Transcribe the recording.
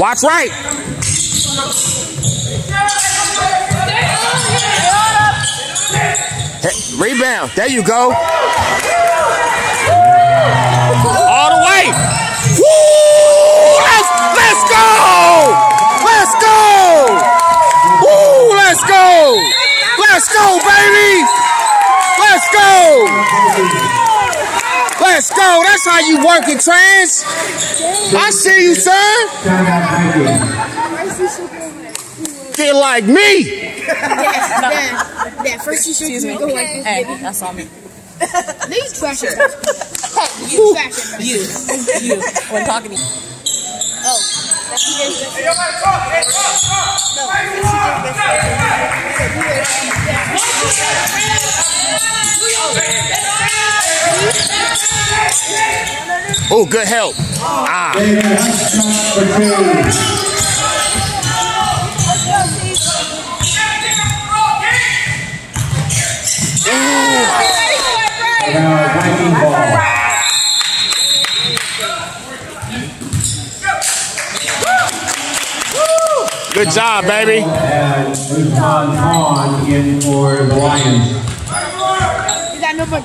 Watch right. Hey, rebound. There you go. All the way. Woo! Let's, let's go! Let's go! Woo! Let's go! Let's go, baby! Let's go! Let's go. That's how you work it, trans. I see you, son. Timeout, Nike. Get like me. That, that first you should go like this. Hey, that's on me. These trash. You, Trash you, you. When talking to you. Oh. That's you guys best friend. No, that's you Oh, good help. Ah. David Hutchinson for two. Now, Viking ball. Good job, baby. And Usman Khan in for the Lions. You got no more